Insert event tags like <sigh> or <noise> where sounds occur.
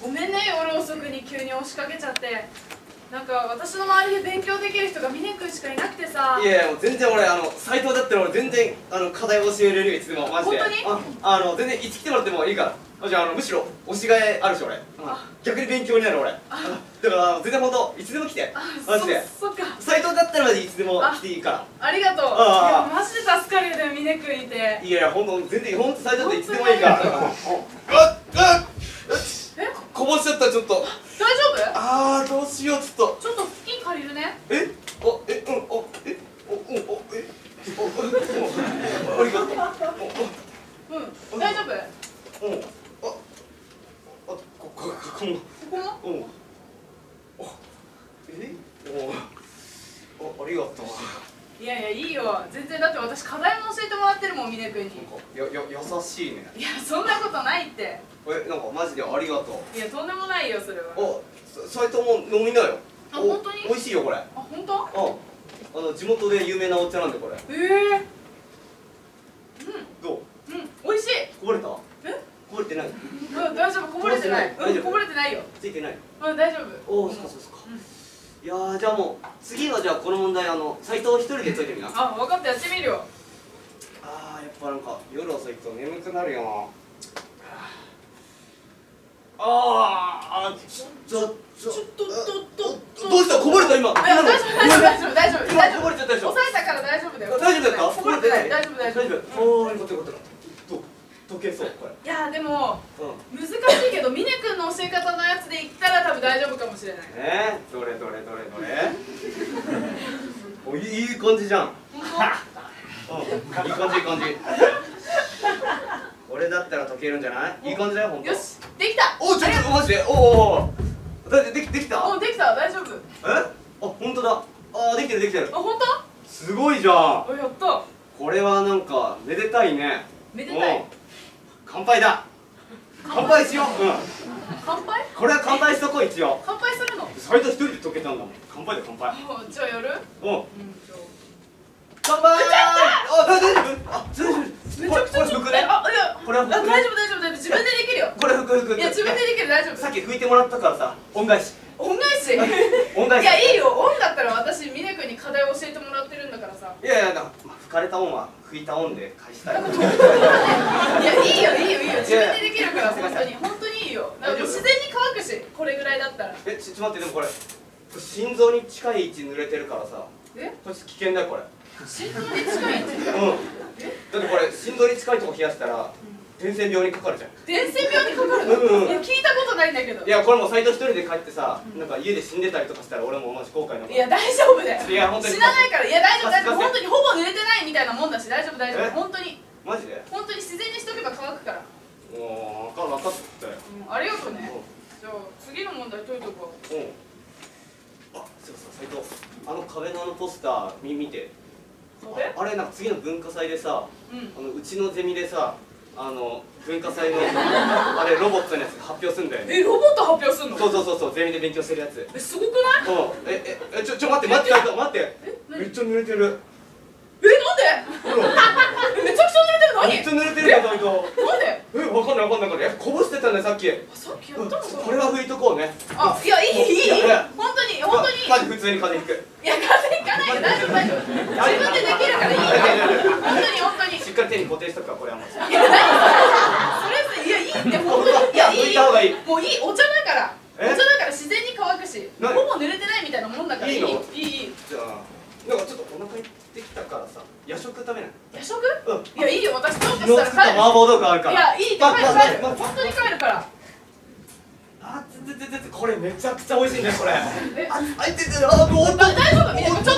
ごめんね夜遅くに急に押しかけちゃって。なんか私の周りで勉強できる人が峰君しかいなくてさ。いやいやもう全然俺あの斎藤だったら俺全然あの課題教えれるよいつでも。マジで。本当に？ああの全然いつ来てもらってもいいから。あじゃああのむしろ教しがいあるし俺。あ逆に勉強になる俺。だから全然本当いつでも来て。あマジで。そそっか。斎藤だったらいつでも来ていいから。ありがとう。いあ。やマジで助かるよでも峰君いて。いやいや本当全然本当斎藤っていつでもいいから本当にあっあっえこぼしちゃったちょっと大丈夫あーどうしようちょっとちょっと布巾借りるねえあえうんあえおうんおえおおおありがとううん大丈夫おおうんああこここ。こもここもうんあえおあありがとういやいやいいよ全然だって私課題も教えてもらってるもん峰君にやや優しいねいやそんなことないってえなんかマジでありがとういやとんでもないよそれはあさ斎藤も飲みなよあ本当に美味しいよこれあ本当あの地元で有名なお茶なんでこれええどううんうん美味しいこぼれたれてない。うん大丈夫こぼれてない。うんこぼれてないよ。ついてない。うん大丈夫。おおそうかそうか。いやーじゃあもう次はじゃあこの問題あの斎藤一人で解いてみな。ああ分かったやってみるよ。あーやっぱなんか夜遅いと眠くなるよ。なあーあちょちょちょちょっとと。とどうした？こぼれた？今。大丈夫大丈夫大丈夫大丈夫。今こぼれちゃったでしょ。押さえたから大丈夫だよ。大丈夫だったこぼれてない。大丈夫大丈夫。大丈夫。おおよかったよかったどう解けそうこれいやでもうん。難しいけど峰君の教え方のやつで言ったら多分大丈夫かもしれない。えー、どれどれどれどれ。おいい感じじゃん。本うん。いい感じいい感じ。俺だったら解けるんじゃない？いい感じだよ本当。当よしできた。おちょっとマジで？おおおだってできできた？おできた大丈夫。え？あ本当だ。あできてるできてる。あ本当？すごいじゃん。あやった。これはなんかめでたいね。めでたい。うん乾杯だ。乾杯しよう。うん。乾杯？これは乾杯しとこう一応。乾杯するの？斎藤一人で解けたんだもん。乾杯だ乾杯。あじゃあやる？う。んうん乾杯！あ大丈夫？あ大丈夫。めちゃくちゃちょっとこれ服ね。あいや。これは大丈夫大丈夫大丈夫。自分でできるよ。これ服服いや自分でできる大丈夫。さっき拭いてもらったからさ恩返し。恩返し？い <laughs> 恩返しやいいよ。恩だったら私峰君に課題を教えてもらってるんだからさ。いやいやだ、まあ、拭かれた恩は拭いた恩で返したい。いやいいよいいよいいよ。自分でできるから本当に本当にいいよ。自然に乾くしこれぐらいだったら。えちょちょ待ってでもこれ心臓に近い位置濡れてるからさえ？これ危険だよこれ。心臓に近い位置？うん。だってこれ心臓に近いとこ冷やしたら伝染病にかかるじゃん。伝染病にかかるうんのいや聞いたことないんだけど。いやこれもう斎藤一人で帰ってさなんか家で死んでたりとかしたら俺もマジ後悔のいや大丈夫だよ。いや本当に。死なないから。いや大丈夫。大丈夫本当にほぼ濡れてないみたいなもんだし大丈夫大丈え？夫本当に。マジで？本当に自然にしとけば乾くから。もう分か分かったよ。うんありがとうね。じゃあ次の問題解いとこう。うん。うんあそうそう斎藤あの壁のあのポスター見見て。あれなんか次の文化祭でさうん。あのうちのゼミでさあの文化祭の <laughs> あれロボットのやつ発表すんだよね。えロボット発表すんの？そうそうそうそうゼミで勉強してるやつ。えすごくない？うん。えええちょちょ待って待って待って待って。え何？めっちゃ濡れてる。えなんで？<laughs> めちゃくちゃ濡れてる何めっちゃ濡れてるよ斎藤なんで？えわかんないわかんないわかんない。えこぼしてたんだよさっき。あさっきやうんったのか。これは拭いとこうね。あいやいいいい。いい本当に本当に。マジ普通に風邪ひく。いや風邪ひかないよ大丈夫大丈夫。自分でできるからいいよ。本当に本当にしっかり手に固定しとくからこれはもう。それ？いやいいって本当にいや <laughs> いい。もういい。お茶だから。おえ茶だから自然に乾くし何ほぼ濡れてないみたいなもんだからいいいいのいいいい。じゃあなんかちょっとお腹減ってきたからさ夜食食べない？夜食？うん。いやいいよ。私ちょっと麻婆豆腐あるから。いやいいって帰る帰る。本当に帰るから。あつつつつこれめちゃくちゃ美味しいねこれ。え？ああいててあもうだ大丈夫？みんなち